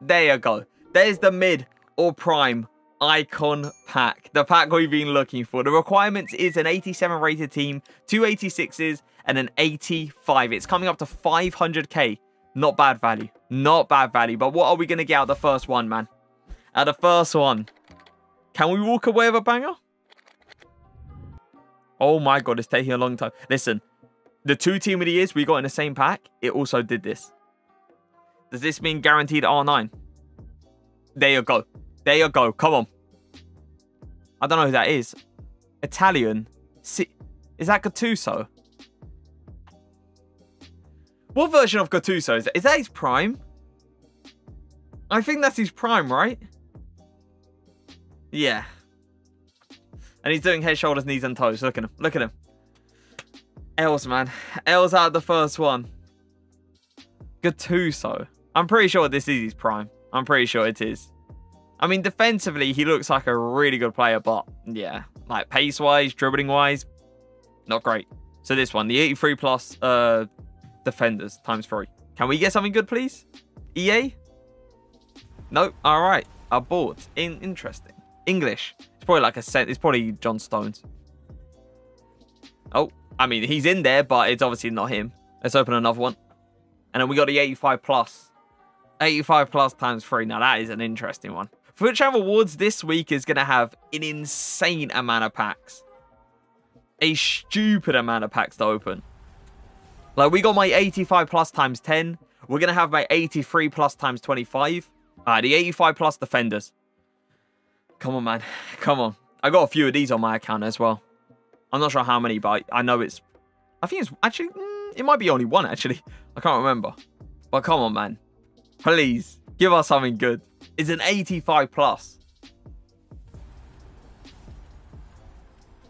There you go. There's the mid or prime icon pack. The pack we've been looking for. The requirements is an 87 rated team, two 86s, and an 85. It's coming up to 500k. Not bad value. Not bad value. But what are we going to get out the first one, man? Out the first one. Can we walk away with a banger? Oh my god, it's taking a long time. Listen, the two team of the years we got in the same pack, it also did this. Does this mean guaranteed R9? There you go. There you go. Come on. I don't know who that is. Italian. Is that Gattuso? What version of Gattuso is that? Is that his prime? I think that's his prime, right? Yeah. And he's doing head, shoulders, knees, and toes. Look at him. Look at him. L's, man. L's out of the first one. Gattuso. I'm pretty sure this is his prime. I'm pretty sure it is. I mean, defensively, he looks like a really good player, but yeah, like pace-wise, dribbling-wise, not great. So this one, the 83 plus uh, defenders times three. Can we get something good, please? EA? Nope. All right. Abort. In interesting. English. It's probably like a set. It's probably John Stones. Oh, I mean, he's in there, but it's obviously not him. Let's open another one. And then we got the 85 plus. 85 plus times 3. Now, that is an interesting one. FUT Champ Awards this week is going to have an insane amount of packs. A stupid amount of packs to open. Like, we got my 85 plus times 10. We're going to have my 83 plus times 25. Uh, the 85 plus defenders. Come on, man. Come on. I got a few of these on my account as well. I'm not sure how many, but I know it's... I think it's actually... Mm, it might be only one, actually. I can't remember. But come on, man. Please, give us something good. It's an 85 plus.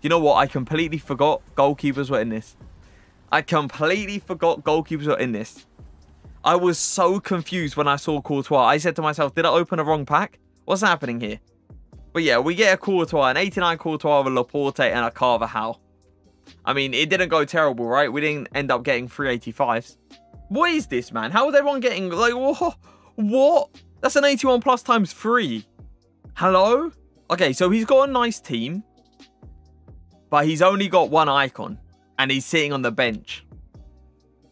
You know what? I completely forgot goalkeepers were in this. I completely forgot goalkeepers were in this. I was so confused when I saw Courtois. I said to myself, did I open a wrong pack? What's happening here? But yeah, we get a Courtois, an 89 Courtois with Laporte and a Carvajal. I mean, it didn't go terrible, right? We didn't end up getting 385s. What is this, man? How is everyone getting, like, what? What? That's an 81 plus times 3. Hello? Okay, so he's got a nice team. But he's only got one icon. And he's sitting on the bench.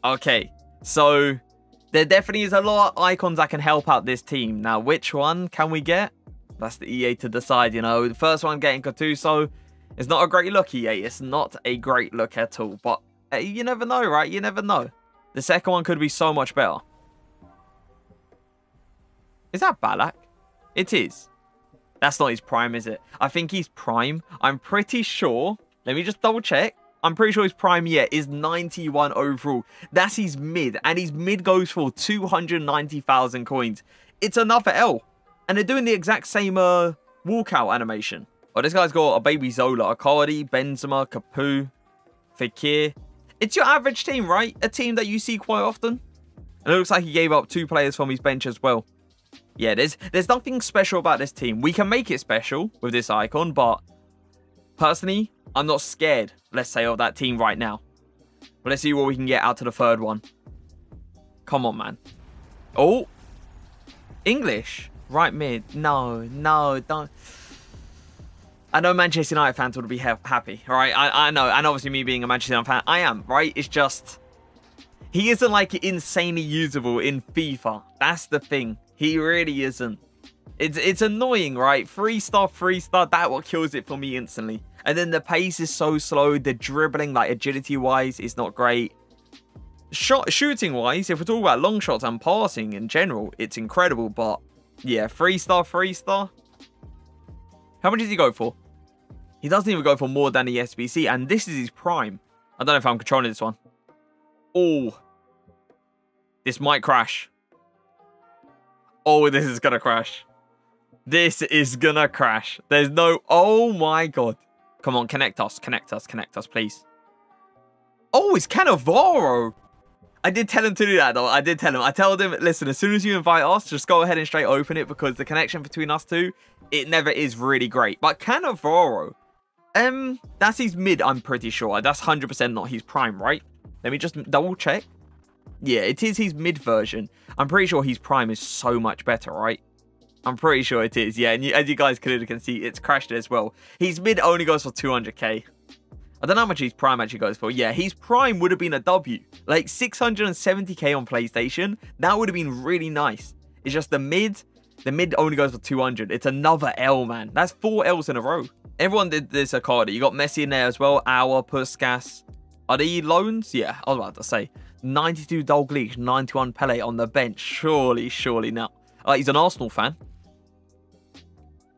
Okay, so there definitely is a lot of icons that can help out this team. Now, which one can we get? That's the EA to decide, you know. The first one getting Gattuso is not a great look, EA. It's not a great look at all. But you never know, right? You never know. The second one could be so much better. Is that Ballack? It is. That's not his prime, is it? I think he's prime. I'm pretty sure. Let me just double check. I'm pretty sure his prime year is 91 overall. That's his mid. And his mid goes for 290,000 coins. It's another L. And they're doing the exact same uh, walkout animation. Oh, this guy's got a baby Zola, Icardi, Benzema, Cafu, Fekir. It's your average team, right? A team that you see quite often. And it looks like he gave up two players from his bench as well. Yeah, there's there's nothing special about this team. We can make it special with this icon, but personally, I'm not scared, let's say, of that team right now. But let's see what we can get out to the third one. Come on, man. Oh, English. Right mid. No, no, don't. I know Manchester United fans would be ha happy, right? I, I know, and obviously me being a Manchester United fan, I am, right? It's just, he isn't like insanely usable in FIFA. That's the thing. He really isn't. It's it's annoying, right? Three star, three star, that what kills it for me instantly. And then the pace is so slow, the dribbling, like agility wise, is not great. Shot shooting wise, if we're talking about long shots and passing in general, it's incredible, but yeah, three star, three star. How much does he go for? He doesn't even go for more than the SBC, and this is his prime. I don't know if I'm controlling this one. Oh. This might crash. Oh, this is gonna crash. This is gonna crash. There's no... Oh my god. Come on, connect us, connect us, connect us, please. Oh, it's Cannavaro. I did tell him to do that though. I did tell him. I told him, listen, as soon as you invite us, just go ahead and straight open it because the connection between us two, it never is really great. But Cannavaro, um, that's his mid, I'm pretty sure. That's 100% not his prime, right? Let me just double check. Yeah, it is his mid version. I'm pretty sure his prime is so much better, right? I'm pretty sure it is, yeah. And you, as you guys clearly can see, it's crashed as well. His mid only goes for 200k. I don't know how much his prime actually goes for. Yeah, his prime would have been a W. Like 670k on PlayStation. That would have been really nice. It's just the mid. The mid only goes for 200. It's another L, man. That's four L's in a row. Everyone did this Icardi. You got Messi in there as well. Our Puskas. Are they loans? Yeah, I was about to say. 92 Dalglish, 91 Pele on the bench. Surely, surely not. Uh, he's an Arsenal fan.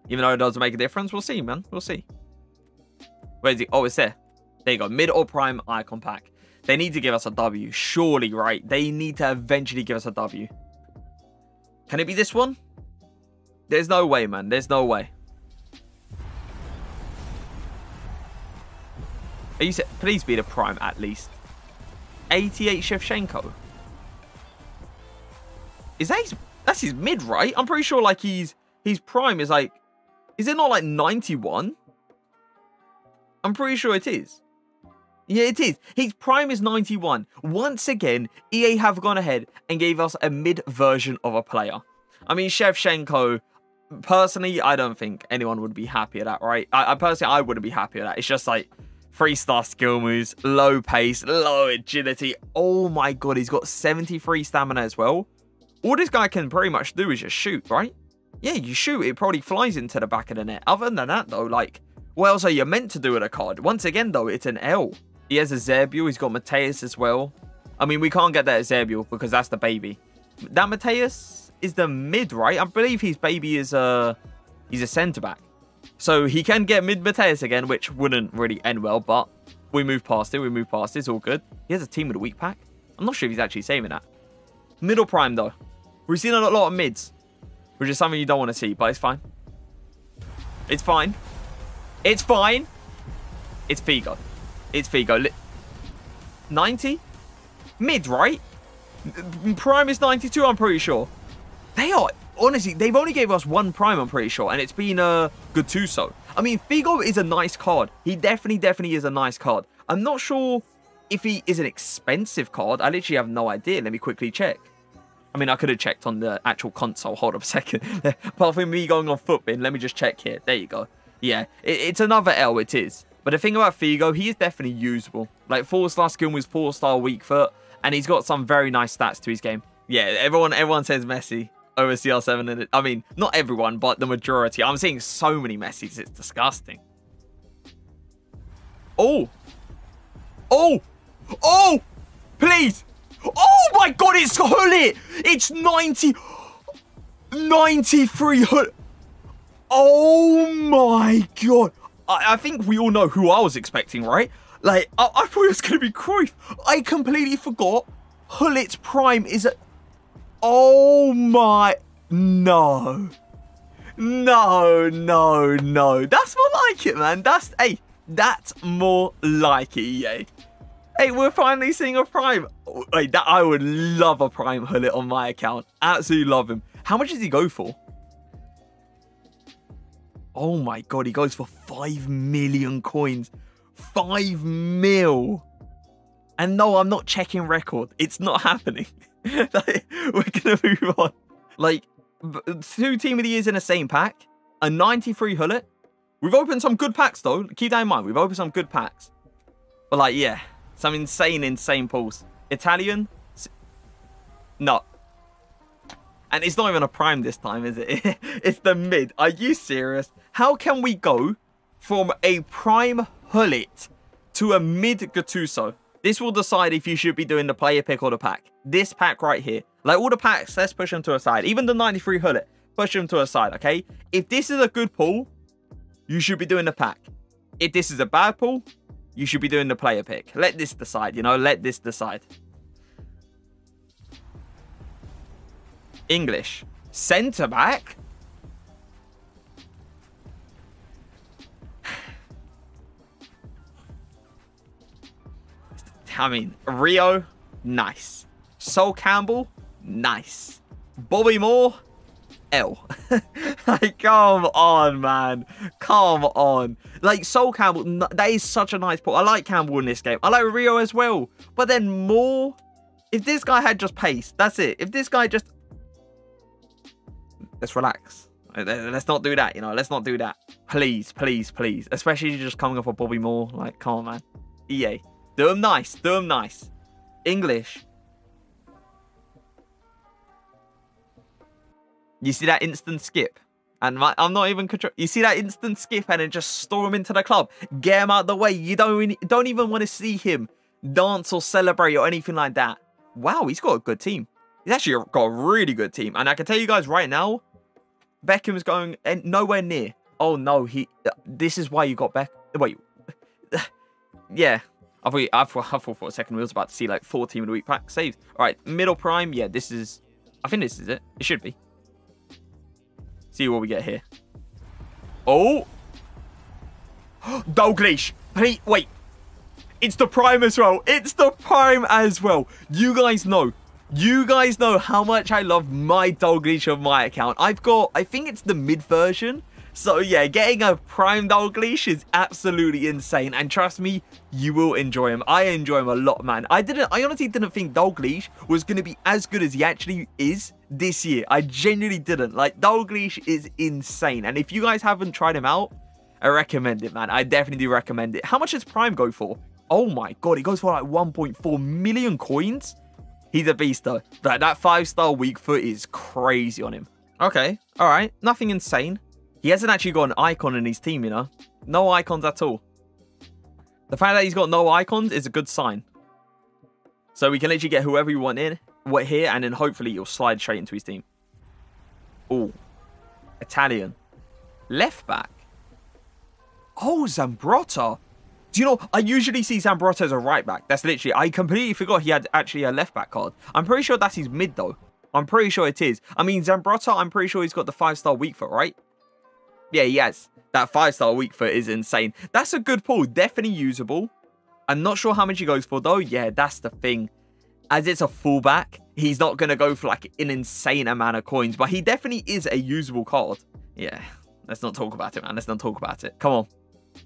Even though it doesn't make a difference. We'll see, man. We'll see. Where's he? Oh, it's there. There you go. Mid or prime icon pack. They need to give us a W. Surely, right? They need to eventually give us a W. Can it be this one? There's no way, man. There's no way. Are you please be the prime at least. 88 Shevchenko. Is that his, that's his mid, right? I'm pretty sure like he's his prime is like is it not like 91? I'm pretty sure it is. Yeah, it is. His prime is 91. Once again, EA have gone ahead and gave us a mid version of a player. I mean, Shevchenko, personally, I don't think anyone would be happy at that, right? I, I personally, I wouldn't be happy at that. It's just like three star skill moves, low pace, low agility. Oh my god, he's got 73 stamina as well. All this guy can pretty much do is just shoot, right? Yeah, you shoot, it probably flies into the back of the net. Other than that, though, like, what else are you meant to do with a card? Once again, though, it's an L. He has a Eusebio. He's got Matthäus as well. I mean, we can't get that Eusebio because that's the baby. That Matthäus is the mid, right? I believe his baby is a he's a centre back. So he can get mid Matthäus again, which wouldn't really end well, but we move past it. We move past it. It's all good. He has a team with a weak pack. I'm not sure if he's actually saving that. Middle prime, though. We've seen a lot of mids, which is something you don't want to see, but it's fine. It's fine. It's fine. It's Figo. It's Figo. 90? Mid, right? Prime is 92, I'm pretty sure. They are, honestly, they've only gave us one Prime, I'm pretty sure, and it's been a uh, Gattuso. I mean, Figo is a nice card. He definitely, definitely is a nice card. I'm not sure if he is an expensive card. I literally have no idea. Let me quickly check. I mean, I could have checked on the actual console. Hold up a second. Apart from me going on Futbin, let me just check here. There you go. Yeah, it, it's another L, it is. But the thing about Figo, he is definitely usable. Like, 4-star skill was 4-star weak foot, and he's got some very nice stats to his game. Yeah, everyone everyone says Messi over CR7. And I mean, not everyone, but the majority. I'm seeing so many Messis, it's disgusting. Oh! Oh! Oh! Please! Oh my god, it's Gullit! It's 90... 93 Oh my god! I, I, think we all know who I was expecting, right? Like, I, I thought it was going to be Cruyff. I completely forgot Gullit's Prime is a... Oh my... No. No, no, no. That's more like it, man. That's... Hey, that's more like it, yeah. Hey, we're finally seeing a Prime. Wait, that I would love a Prime Gullit on my account. Absolutely love him. How much does he go for? Oh my god, he goes for 5 million coins. 5 mil. And no, I'm not checking record. It's not happening. we're going to move on. Like, two Team of the Years in the same pack. A 93 Gullit. We've opened some good packs, though. Keep that in mind. We've opened some good packs. But, like, yeah. Some insane, insane pulls. Italian? No. And it's not even a prime this time, is it? it's the mid. Are you serious? How can we go from a prime Gullit to a mid Gattuso? This will decide if you should be doing the player pick or the pack. This pack right here. Like all the packs, let's push them to a side. Even the 93 Gullit, push them to a side, okay? If this is a good pull, you should be doing the pack. If this is a bad pull, you should be doing the player pick. Let this decide, you know? Let this decide. English. Centre back? I mean, Rio, nice. Sol Campbell, nice. Bobby Moore, L. like, come on, man. Come on. Like, Sol Campbell, that is such a nice port. I like Campbell in this game. I like Rio as well. But then Moore, If this guy had just pace, that's it. If this guy just... Let's relax. Let's not do that, you know. Let's not do that. Please, please, please. Especially just coming off of Bobby Moore. Like, come on, man. EA. Do them nice. Do them nice. English. You see that instant skip? And my, I'm not even control. You see that instant skip and then just storm into the club. Get him out the way. You don't, don't even want to see him dance or celebrate or anything like that. Wow, he's got a good team. He's actually got a really good team. And I can tell you guys right now, Beckham's going and nowhere near. Oh no, he. This is why you got back. Wait, yeah. I thought, I thought, I thought for a second we was about to see like four team of the week pack saves. All right, middle prime. Yeah, this is. I think this is it. It should be. See what we get here. Oh, Dalglish. Wait. It's the prime as well. It's the prime as well. You guys know you guys know how much I love my Dalglish on my account. I've got, I think it's the mid version. So yeah, getting a prime Dalglish is absolutely insane. And trust me, you will enjoy him. I enjoy him a lot, man. I didn't, I honestly didn't think Dalglish was going to be as good as he actually is this year. I genuinely didn't. Like, Dalglish is insane. And if you guys haven't tried him out, I recommend it, man. I definitely do recommend it. How much does Prime go for? Oh my god, it goes for like 1.4 million coins. He's a beast though. That that five star weak foot is crazy on him. Okay, all right, nothing insane. He hasn't actually got an icon in his team, you know. No icons at all. The fact that he's got no icons is a good sign. So we can literally get whoever we want in, what here, and then hopefully he'll slide straight into his team. Oh, Italian, left back. Oh, Zambrotta. Do you know, I usually see Zambrotta as a right back. That's literally, I completely forgot he had actually a left back card. I'm pretty sure that's his mid though. I'm pretty sure it is. I mean, Zambrotta, I'm pretty sure he's got the five-star weak foot, right? Yeah, he has. That five-star weak foot is insane. That's a good pull. Definitely usable. I'm not sure how much he goes for though. Yeah, that's the thing. As it's a fullback, he's not going to go for like an insane amount of coins. But he definitely is a usable card. Yeah, let's not talk about it, man. Let's not talk about it. Come on.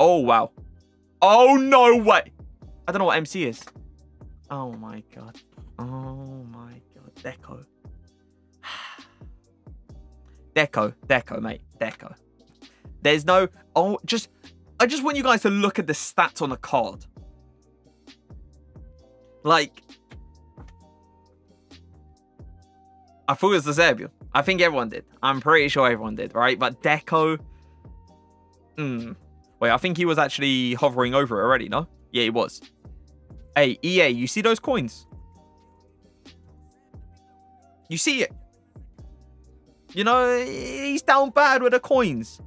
Oh, wow. Oh, no way. I don't know what MC is. Oh, my God. Oh, my God. Deco. Deco. Deco, mate. Deco. There's no... Oh, just... I just want you guys to look at the stats on the card. Like... I thought it was the Eusebio. I think everyone did. I'm pretty sure everyone did, right? But Deco... Hmm. Wait, I think he was actually hovering over it already, no? Yeah, he was. Hey, EA, you see those coins? You see it? You know, he's down bad with the coins.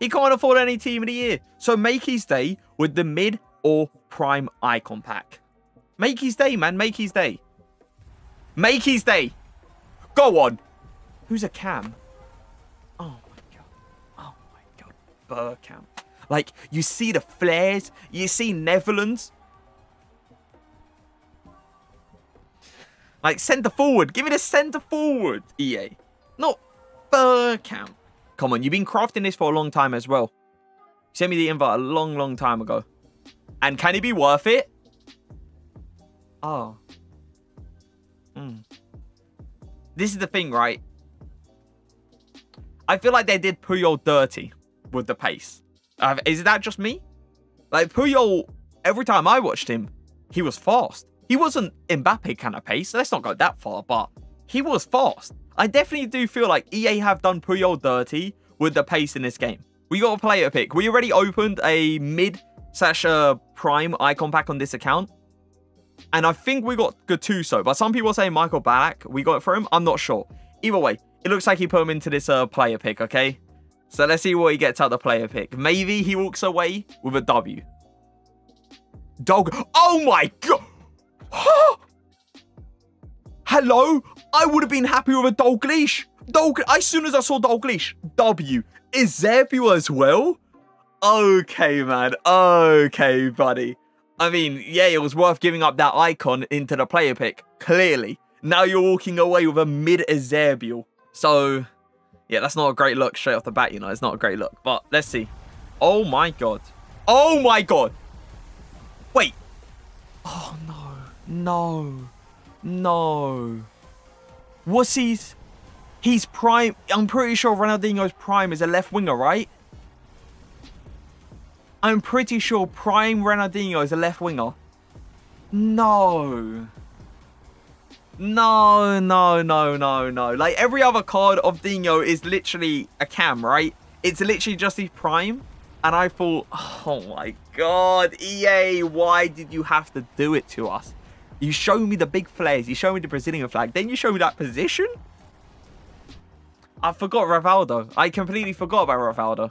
He can't afford any team of the year. So make his day with the mid or prime icon pack. Make his day, man. Make his day. Make his day. Go on. Who's a cam? Oh my god. Oh my god. Bergkamp. Like, you see the flares, you see Netherlands. Like, centre forward. Give me the centre forward, EA. Not Bergkamp. Come on, you've been crafting this for a long time as well. You sent me the invite a long, long time ago. And can it be worth it? Oh. Mm. This is the thing, right? I feel like they did Puyol dirty with the pace. Is that just me? Like Puyol, every time I watched him, he was fast. He wasn't Mbappe kind of pace. Let's not go that far, but he was fast. I definitely do feel like EA have done Puyol dirty with the pace in this game. We got a player pick. We already opened a mid slash uh, prime icon pack on this account. And I think we got Gattuso, but some people say Michael Ballack. We got it for him. I'm not sure. Either way, it looks like he put him into this uh, player pick, okay? So let's see what he gets out the player pick. Maybe he walks away with a W. Dog. Oh my god. Hello? I would have been happy with a Dalglish. Dog. As soon as I saw Dalglish, W. Is Eusebio as well? Okay, man. Okay, buddy. I mean, yeah, it was worth giving up that icon into the player pick. Clearly. Now you're walking away with a mid Eusebio. So, yeah, that's not a great look straight off the bat, you know. It's not a great look. But let's see. Oh, my God. Oh, my God. Wait. Oh, no. No. No. What's his... He's prime... I'm pretty sure Ronaldinho's prime is a left winger, right? I'm pretty sure prime Ronaldinho is a left winger. No. No, no, no, no, no. Like, every other card of Dinho is literally a cam, right? It's literally just his prime. And I thought, oh my god, EA, why did you have to do it to us? You show me the big flares, you show me the Brazilian flag, then you show me that position? I forgot Rivaldo. I completely forgot about Rivaldo.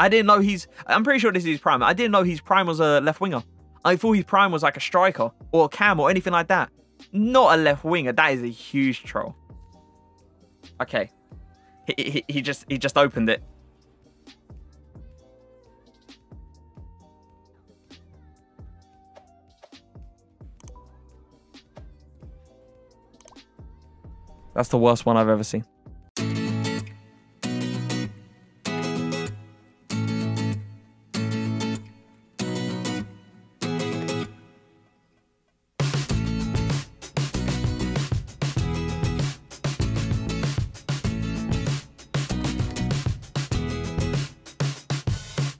I didn't know he's... I'm pretty sure this is his prime. I didn't know his prime was a left winger. I thought his prime was like a striker or a cam or anything like that. Not a left winger. That is a huge troll. Okay. He, he, he just he just opened it. That's the worst one I've ever seen.